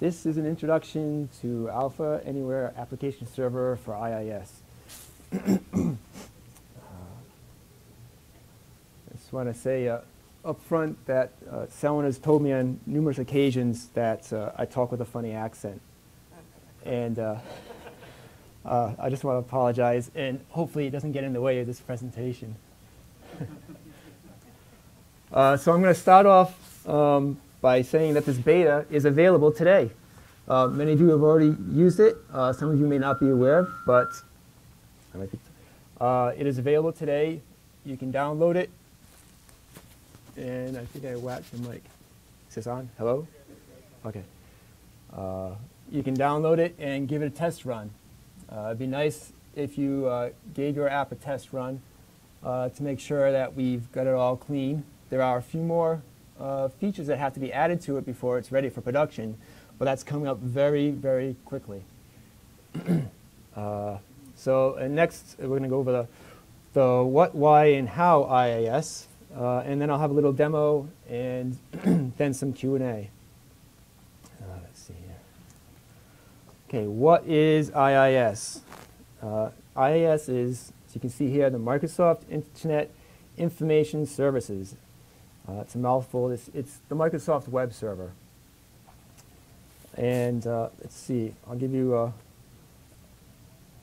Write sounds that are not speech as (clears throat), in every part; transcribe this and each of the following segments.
This is an introduction to Alpha Anywhere Application Server for IIS. uh, (coughs) I just want to say uh, up front that uh, someone has told me on numerous occasions that uh, I talk with a funny accent. And uh, (laughs) uh, I just want to apologize, and hopefully it doesn't get in the way of this presentation. (laughs) Uh, so I'm going to start off um, by saying that this beta is available today. Uh, many of you have already used it. Uh, some of you may not be aware, but uh, it is available today. You can download it. And I think I whacked the mic. Is this on? Hello? Okay. Uh, you can download it and give it a test run. Uh, it'd be nice if you uh, gave your app a test run to make sure that we've got it all clean. There are a few more features that have to be added to it before it's ready for production, but that's coming up very, very quickly. (clears throat) uh, so next, we're going to go over the, the what, why, and how IIS, uh, and then I'll have a little demo and (clears throat) then some Q&A. Uh, let's see here. Okay, what is IIS? Uh, IIS is, as you can see here, the Microsoft Internet Information Services. Uh, it's a mouthful. It's, it's, the Microsoft Web Server. And uh, let's see, I'll give you a,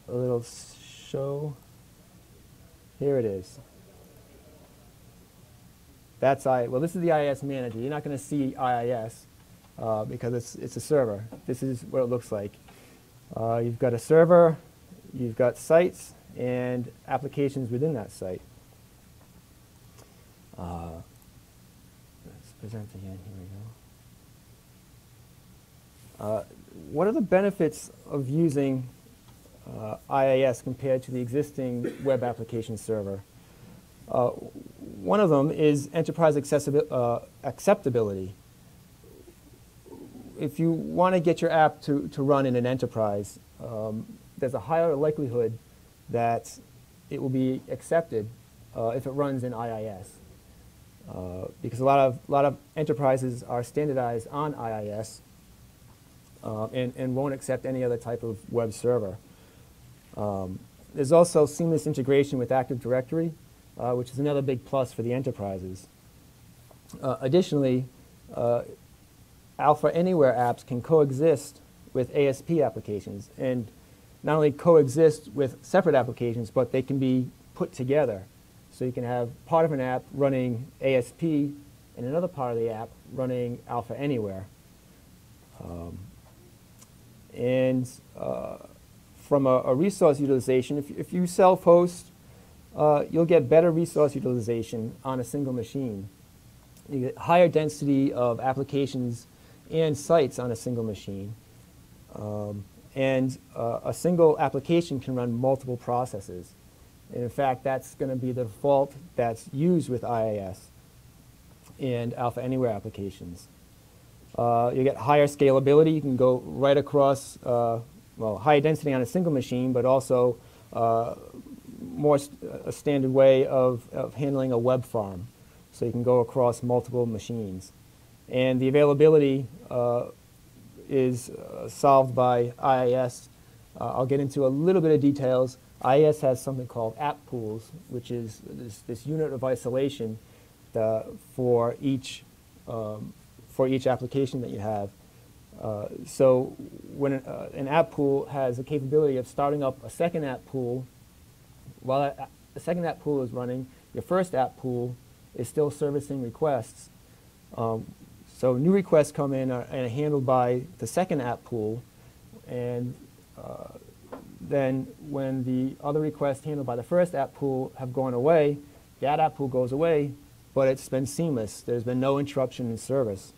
a little show. Here it is. That's I. Well, this is the IIS manager. You're not going to see IIS uh, because it's, it's a server. This is what it looks like. Uh, you've got a server, you've got sites, and applications within that site. Uh, present again. Here we go. Uh, what are the benefits of using uh, IIS compared to the existing web application server? Uh, one of them is enterprise uh, acceptability. If you want to get your app to, to run in an enterprise, um, there's a higher likelihood that it will be accepted uh, if it runs in IIS. Uh, because a lot of, a lot of enterprises are standardized on IIS uh, and, and won't accept any other type of web server. Um, there's also seamless integration with Active Directory, uh, which is another big plus for the enterprises. Uh, additionally, uh, Alpha Anywhere apps can coexist with ASP applications and not only coexist with separate applications, but they can be put together. So you can have part of an app running ASP and another part of the app running Alpha Anywhere. Um, and uh, from a, a, resource utilization, if, if you self-host, uh, you'll get better resource utilization on a single machine. You get higher density of applications and sites on a single machine. Um, and uh, a single application can run multiple processes. And in fact, that's going to be the default that's used with IIS and Alpha Anywhere applications. Uh, you get higher scalability. You can go right across, uh, well, higher density on a single machine, but also uh, more st a standard way of, of handling a web farm. So you can go across multiple machines. And the availability uh, is uh, solved by IIS. Uh, I'll get into a little bit of details. IIS has something called app pools, which is this, this unit of isolation for, each, um, for each application that you have. Uh, so when an, uh, an, app pool has the capability of starting up a second app pool, while that, the second app pool is running, your first app pool is still servicing requests. Um, so new requests come in and are handled by the second app pool, and uh, then when the other requests handled by the first app pool have gone away, that app pool goes away, but it's been seamless. There's been no interruption in service.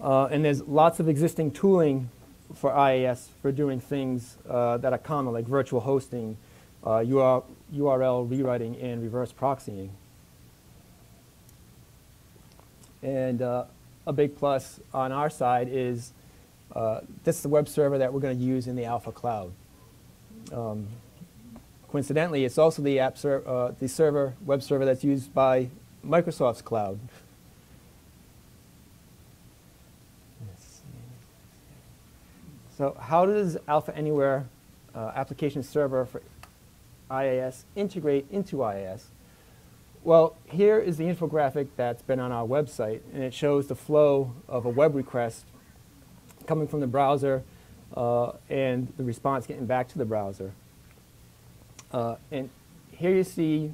Uh, and there's lots of existing tooling for IIS for doing things uh, that are common, like virtual hosting, uh, URL rewriting, and reverse proxying. And uh, a big plus on our side is uh, this is the web server that we're going to use in the Alpha Cloud. Um, coincidentally, it's also the app ser uh, the server web server that's used by Microsoft's cloud. (laughs) So how does Alpha Anywhere uh, application server for IIS integrate into IIS? Well, here is the infographic that's been on our website, and it shows the flow of a web request coming from the browser uh, and the response getting back to the browser. Uh, and here you see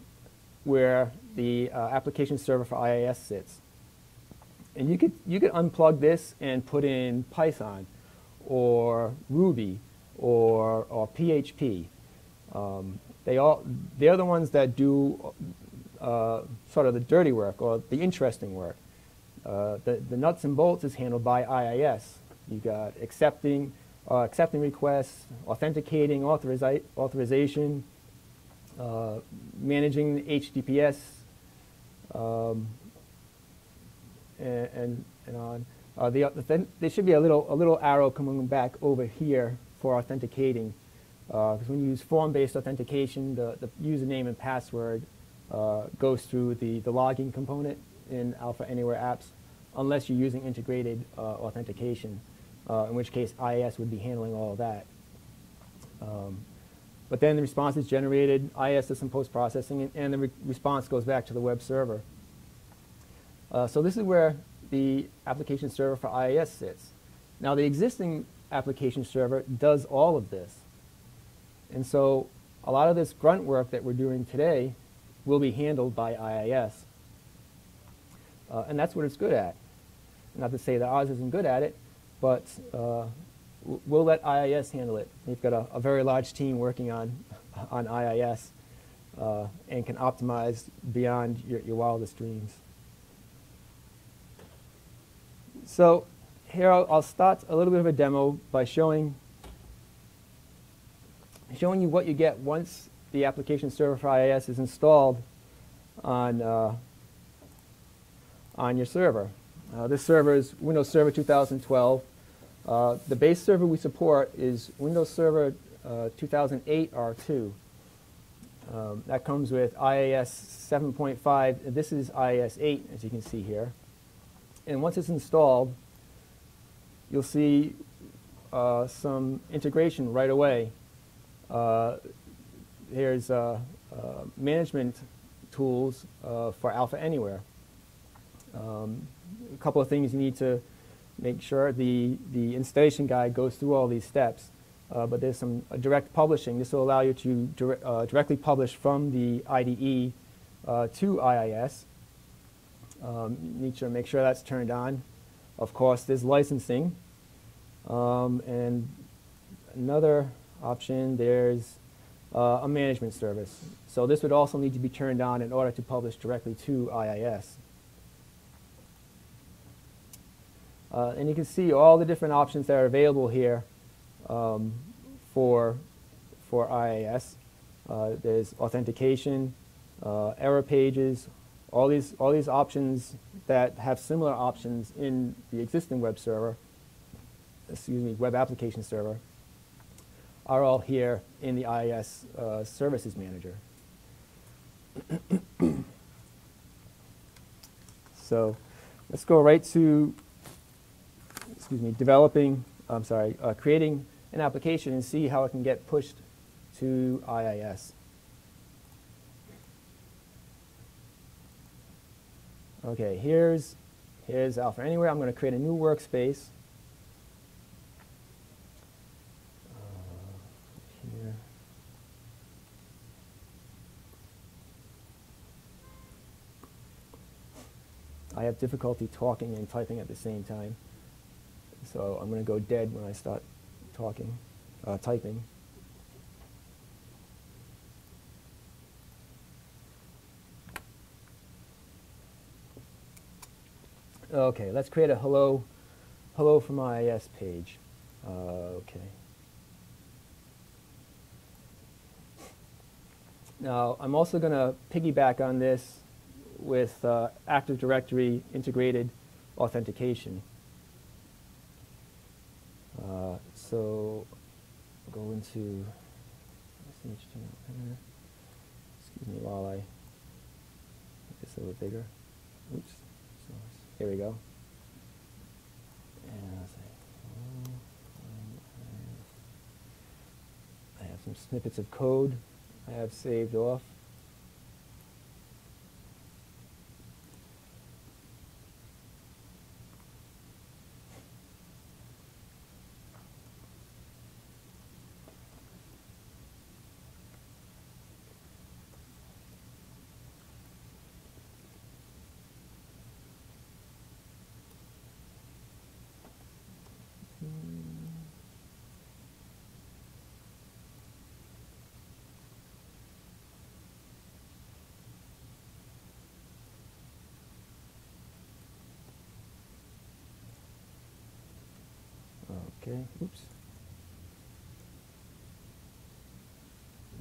where the uh, application server for IIS sits. And you could, you could unplug this and put in Python or Ruby or, or PHP. Um, they all, they're the ones that do uh, sort of the dirty work or the interesting work. Uh, the, the nuts and bolts is handled by IIS. You got accepting, uh, accepting requests, authenticating, authoriza authorization, uh, managing HTTPS, um, and, and, and, on. Uh, the, the there should be a little, a little arrow coming back over here for authenticating. Because uh, when you use form-based authentication, the, the username and password uh, goes through the, the logging component in Alpha Anywhere apps, unless you're using integrated uh, authentication, in which case IIS would be handling all of that. Um, but then the response is generated, IIS does some post-processing, and, and, the re response goes back to the web server. Uh, so this is where the application server for IIS sits. Now the existing application server does all of this. And so a lot of this grunt work that we're doing today will be handled by IIS. Uh, and that's what it's good at. Not to say that ours isn't good at it, but uh, we'll let IIS handle it. We've got a, a very large team working on, on IIS uh, and can optimize beyond your, your wildest dreams. So here I'll, I'll, start a little bit of a demo by showing, showing you what you get once the application server for IIS is installed on, uh, on your server. Uh, this server is Windows Server 2012. Uh, the base server we support is Windows Server uh, 2008 R2. Um, that comes with IIS 7.5. This is IIS 8, as you can see here. And once it's installed, you'll see uh, some integration right away. Uh, here's uh, uh, management tools uh, for Alpha Anywhere. Um, a couple of things you need to make sure the, the installation guide goes through all these steps. Uh, but there's some direct publishing. This will allow you to dire directly publish from the IDE to IIS. Um, need to make sure that's turned on. Of course, there's licensing. Um, and another option, there's uh, a management service. So this would also need to be turned on in order to publish directly to IIS. Uh, and you can see all the different options that are available here um, for, for IIS. Uh, there's authentication, uh, error pages, all these, all these options that have similar options in the existing web server, excuse me, web application server are all here in the IIS uh, Services Manager. (clears throat) so let's go right to, excuse me, developing, I'm sorry, uh, creating an application and see how it can get pushed to IIS. Okay, here's, here's Alpha Anywhere. I'm going to create a new workspace. I have difficulty talking and typing at the same time. So I'm going to go dead when I start talking, uh, typing. Okay, let's create a hello, hello from IIS page. Uh, okay. Now, I'm also going to piggyback on this with uh, Active Directory integrated authentication. Uh, so go into, excuse me while I make this a little bigger. Oops, here we go. Oh, I have some snippets of code I have saved off. Okay, oops.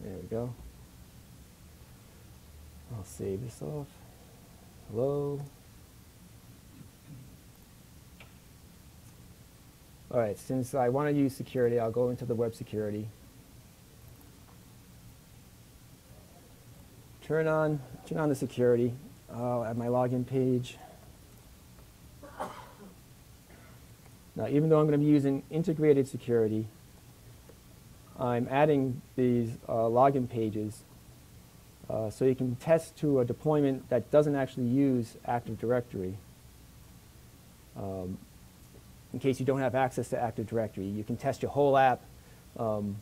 There we go. I'll save this off. Hello. All right, since I want to use security, I'll go into the web security. Turn on, turn on the security. I'll add my login page. Now, even though I'm going to be using integrated security, I'm adding these uh, login pages uh, so you can test to a deployment that doesn't actually use Active Directory. Um, in case you don't have access to Active Directory, you can test your whole app um,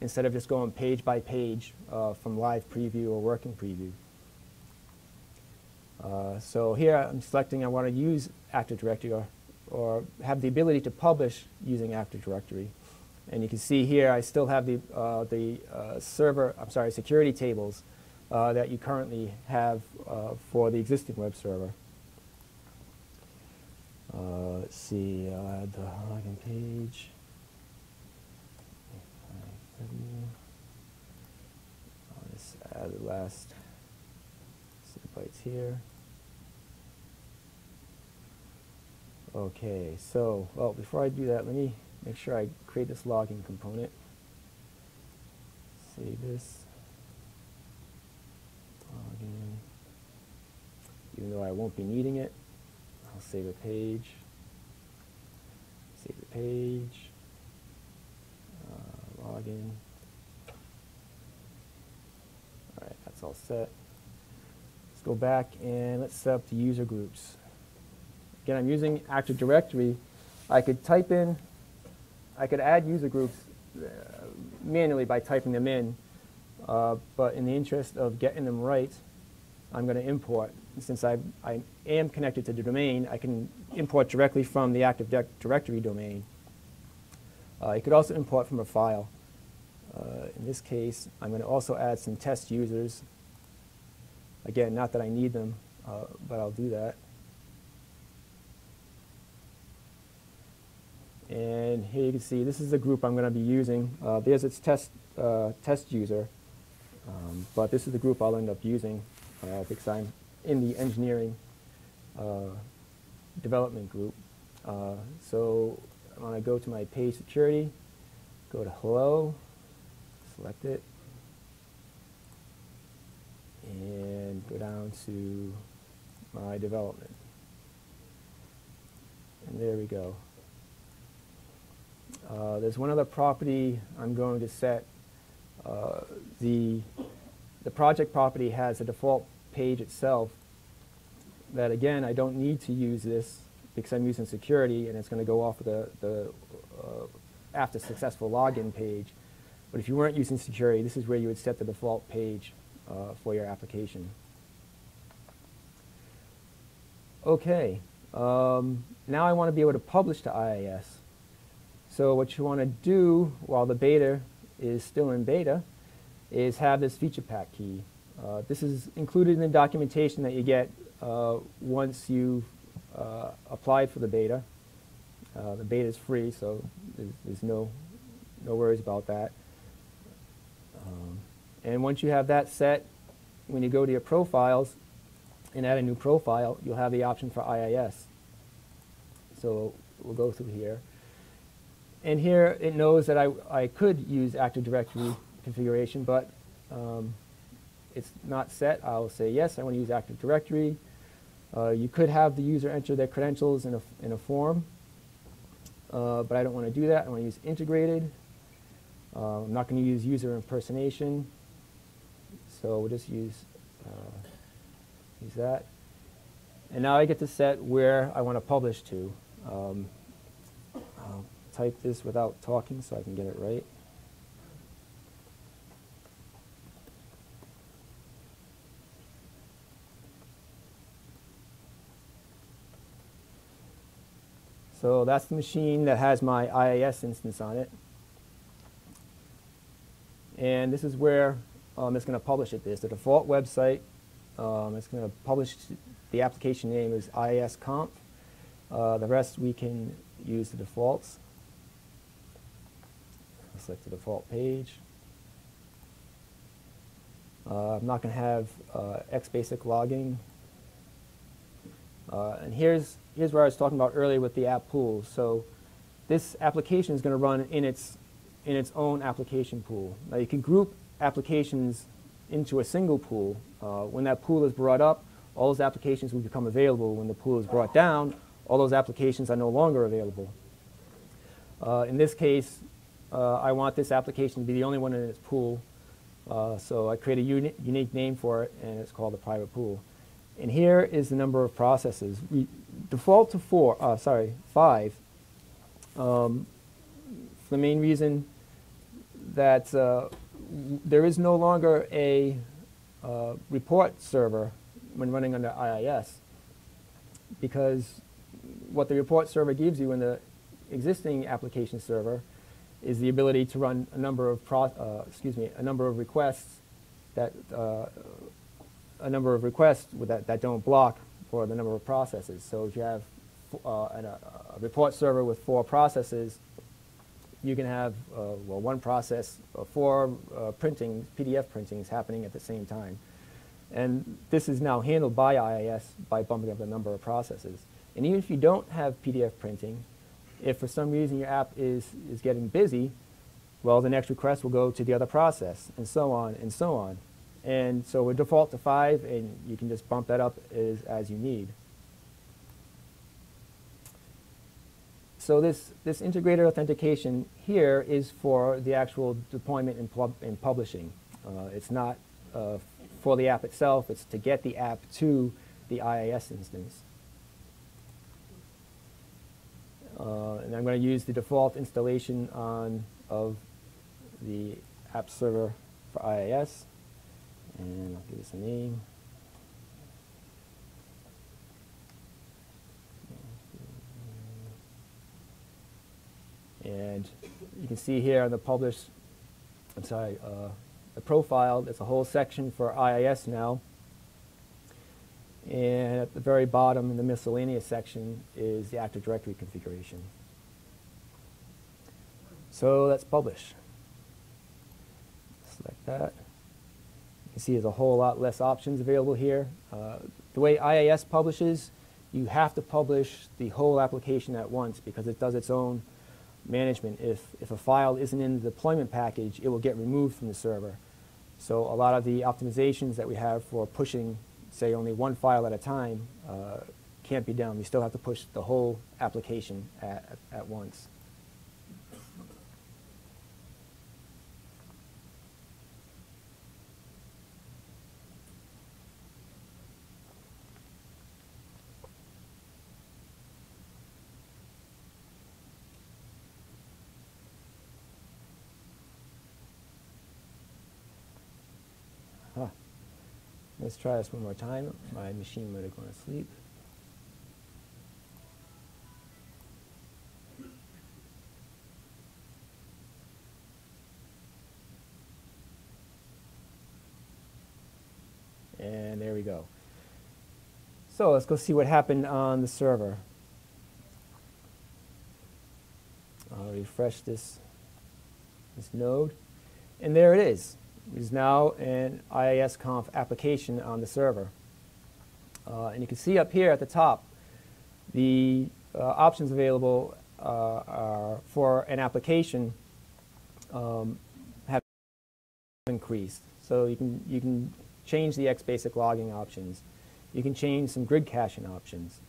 instead of just going page by page uh, from live preview or working preview. Uh, so here I'm selecting I want to use Active Directory or or have the ability to publish using Active Directory. And you can see here I still have the, uh, the uh, server, I'm sorry, security tables uh, that you currently have uh, for the existing web server. Uh, let's see, I'll add the login page. I'll just add the last bytes here. Okay, so, well, before I do that, let me make sure I create this login component. Save this. Login. Even though I won't be needing it, I'll save a page. Save the page. Uh, login. All right, that's all set. Let's go back and let's set up the user groups. Again, I'm using Active Directory. I could type in, I could add user groups uh, manually by typing them in, uh, but in the interest of getting them right, I'm going to import. Since I, I am connected to the domain, I can import directly from the Active Directory domain. Uh, you could also import from a file. Uh, in this case, I'm going to also add some test users. Again, not that I need them, uh, but I'll do that. And here you can see this is the group I'm going to be using. Uh, there's its test, uh, test user, um, but this is the group I'll end up using uh, because I'm in the engineering uh, development group. Uh, so I'm going to go to my page security, go to hello, select it, and go down to my development. And there we go. Uh, there's one other property I'm going to set. Uh, the, the project property has a default page itself that, again, I don't need to use this because I'm using security and it's going to go off the, the uh, after successful login page. But if you weren't using security, this is where you would set the default page uh, for your application. Okay, um, now I want to be able to publish to IIS. So what you want to do while the beta is still in beta is have this feature pack key. Uh, this is included in the documentation that you get uh, once you've uh, applied for the beta. Uh, the beta is free, so there's, there's, no, no worries about that. Um, and once you have that set, when you go to your profiles and add a new profile, you'll have the option for IIS. So we'll go through here. And here it knows that I, I could use Active Directory configuration, but um, it's not set. I'll say, yes, I want to use Active Directory. Uh, you could have the user enter their credentials in a, in a form, uh, but I don't want to do that. I want to use integrated. Uh, I'm not going to use user impersonation, so we'll just use, uh, use that. And now I get to set where I want to publish to. Um, type this without talking so I can get it right. So that's the machine that has my IIS instance on it. And this is where um, it's going to publish it. There's the default website. Um, it's going to publish the application name is IISconf. Uh, the rest we can use the defaults. Select the default page. Uh, I'm not going to have uh, XBasic logging. Uh, and here's here's where I was talking about earlier with the app pool. So this application is going to run in its, in its own application pool. Now you can group applications into a single pool. Uh, when that pool is brought up, all those applications will become available. When the pool is brought down, all those applications are no longer available. Uh, in this case, uh, I want this application to be the only one in its pool. Uh, so I create a uni unique name for it, and it's called a private pool. And here is the number of processes. We, default to four, uh, sorry, five, um, for the main reason that uh, there is no longer a uh, report server when running under IIS because what the report server gives you in the existing application server is the ability to run a number of uh, excuse me a number of requests that uh, a number of requests that, that don't block for the number of processes. So if you have uh, an, a, a, report server with four processes, you can have uh, well one process, uh, four uh, printing PDF printings happening at the same time. And this is now handled by IIS by bumping up the number of processes. And even if you don't have PDF printing, if for some reason your app is, is getting busy, well, the next request will go to the other process, and so on and so on. And so we default to five, and you can just bump that up as, as you need. So this, this integrated authentication here is for the actual deployment and, and publishing. Uh, it's not uh, for the app itself, it's to get the app to the IIS instance. Uh, and I'm going to use the default installation on of the app server for IIS and I'll give this a name. And you can see here on the published, I'm sorry, uh, the profile, there's a whole section for IIS now. And at the very bottom in the miscellaneous section is the Active Directory configuration. So let's publish. Select that. You can see there's a whole lot less options available here. Uh, the way IIS publishes, you have to publish the whole application at once because it does its own management. If, if a file isn't in the deployment package, it will get removed from the server. So a lot of the optimizations that we have for pushing, say, only one file at a time uh, can't be done. We still have to push the whole application at, at once. Let's try this one more time. My machine might have gone to sleep. And there we go. So let's go see what happened on the server. I'll refresh this, this node. And there it is is now an IISconf application on the server. Uh, and you can see up here at the top, the uh, options available uh, are for an application um, have increased. So you can, you can change the XBasic logging options. You can change some grid caching options.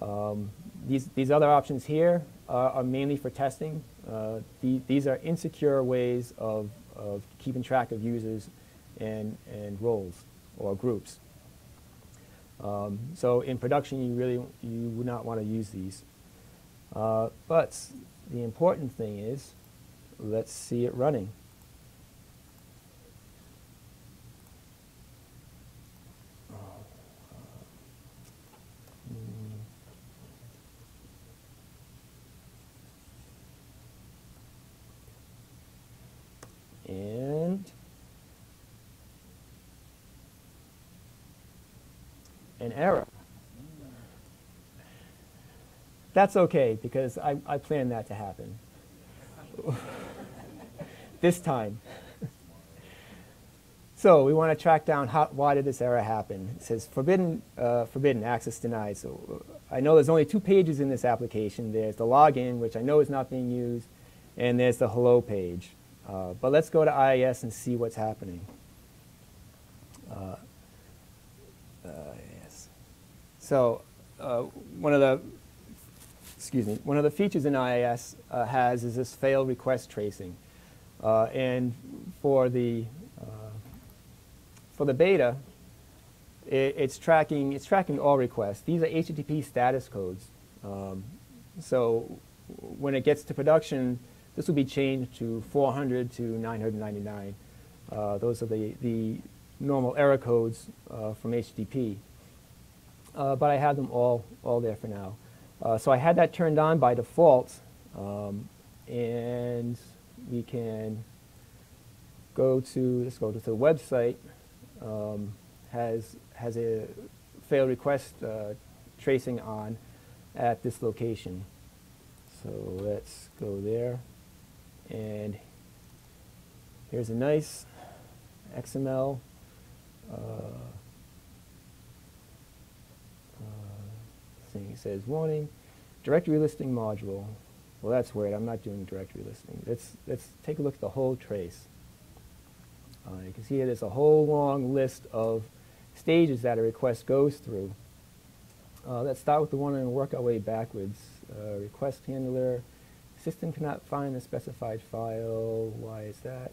Um, these, these other options here are, are mainly for testing. Uh, the, these are insecure ways of, of keeping track of users and, and roles or groups. Um, so in production, you really you would not want to use these. Uh, but the important thing is, let's see it running. And an error. That's okay because I, I planned that to happen. (laughs) this time. (laughs) so we want to track down how, why did this error happen. It says forbidden, uh, forbidden, access denied. So uh, I know there's only two pages in this application. There's the login, which I know is not being used, and there's the hello page. Uh, but let's go to IIS and see what's happening. Uh, uh, yes. So uh, one of the excuse me, one of the features in IIS uh, has is this fail request tracing. Uh, and for the, uh, for the beta, it, it's, tracking, it's tracking all requests. These are HTTP status codes. Um, so when it gets to production, this will be changed to 400 to 999. Uh, those are the, the normal error codes uh, from HTTP. Uh, but I have them all, all there for now. Uh, so I had that turned on by default, um, and we can go to, let's go to the website, um, has, has a fail request uh, tracing on at this location. So let's go there, and here's a nice XML thing. It says warning, directory listing module. Well, that's weird. I'm not doing directory listing. Let's, let's take a look at the whole trace. Uh, you can see here there's a whole long list of stages that a request goes through. Uh, let's start with the one and work our way backwards. Uh, request handler, system cannot find the specified file. Why is that?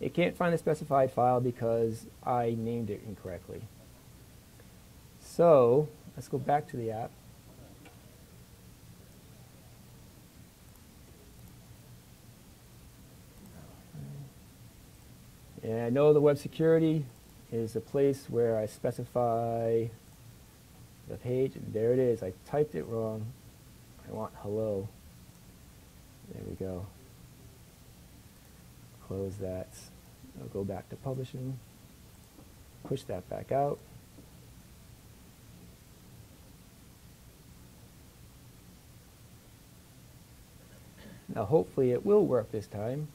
It can't find the specified file because I named it incorrectly. So Let's go back to the app. And I know the web security is a place where I specify the page. And there it is. I typed it wrong. I want hello. There we go. Close that. I'll go back to publishing. Push that back out. Now hopefully it will work this time,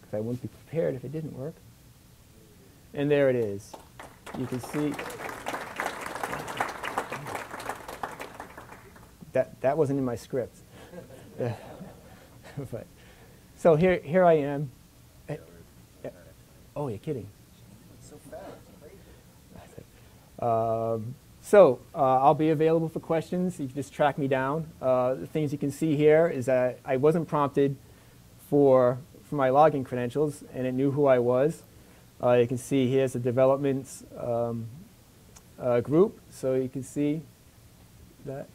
because I wouldn't be prepared if it didn't work. And there it is. You can see that that wasn't in my script. (laughs) but so here here I am. Oh, you're kidding. So fast. Um, so uh, I'll be available for questions. You can just track me down. Uh, the things you can see here is that I wasn't prompted for, for my login credentials, and it knew who I was. Uh, you can see here's the development um, uh, group, so you can see that.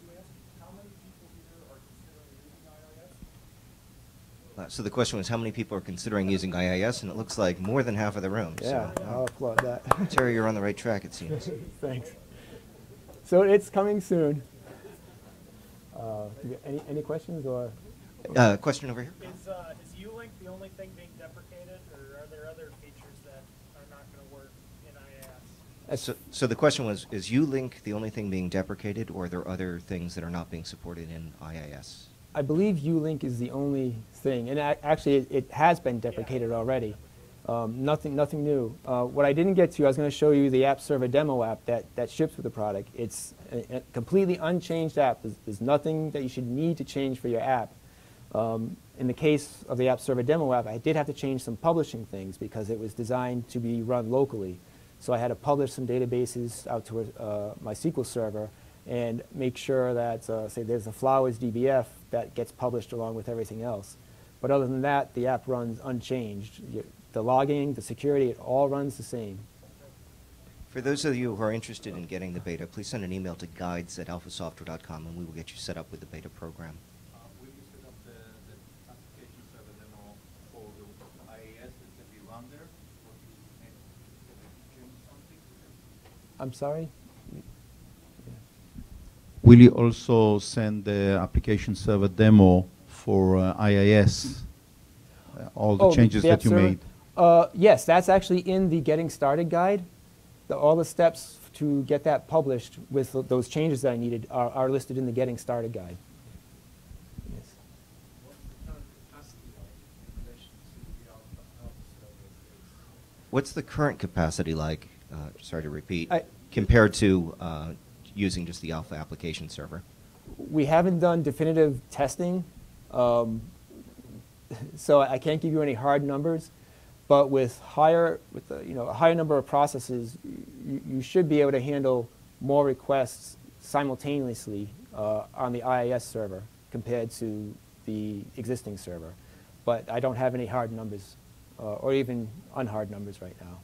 Uh, so the question was how many people are considering using IIS, and it looks like more than half of the room. Yeah, so, I'll applaud that. Terry, you're on the right track, it seems. (laughs) Thanks. So it's coming soon. Uh, any, any questions or? Uh, question over here. Is, uh, is Ulink the only thing being deprecated, or are there other features that are not going to work in IIS? So, so the question was, is Ulink the only thing being deprecated, or are there other things that are not being supported in IIS? I believe Ulink is the only thing, and actually it, it, has been deprecated yeah. already. Um, nothing, nothing new. Uh, what I didn't get to, I was going to show you the App Server demo app that, that ships with the product. It's a, a completely unchanged app. There's, there's, nothing that you should need to change for your app. Um, in the case of the App Server demo app, I did have to change some publishing things because it was designed to be run locally. So I had to publish some databases out to uh, my SQL server and make sure that, uh, say, there's a Flowers DBF that gets published along with everything else. But other than that, the app runs unchanged. You- The logging, the security, it all runs the same. For those of you who are interested in getting the beta, please send an email to guides@alphasoftware.com, and we will get you set up with the beta program. Will you set up the, the application server demo for the IIS that can be run there? Or do you need to change something? I'm sorry? Will you also send the application server demo for uh, IIS? Uh, all the Oh, changes the app that you server? made? Uh, yes, that's actually in the Getting Started guide. The, all the steps to get that published with th- those changes that I needed are, are listed in the Getting Started guide. Yes. What's the current capacity like in relation to the Alpha, Alpha server? Is- What's the current capacity like, uh, sorry to repeat, I- compared to uh, using just the Alpha application server? We haven't done definitive testing, um, (laughs) so I can't give you any hard numbers. But with higher, with a, you know a higher number of processes, you, you should be able to handle more requests simultaneously uh, on the IIS server compared to the existing server. But I don't have any hard numbers, uh, or even unhard numbers right now.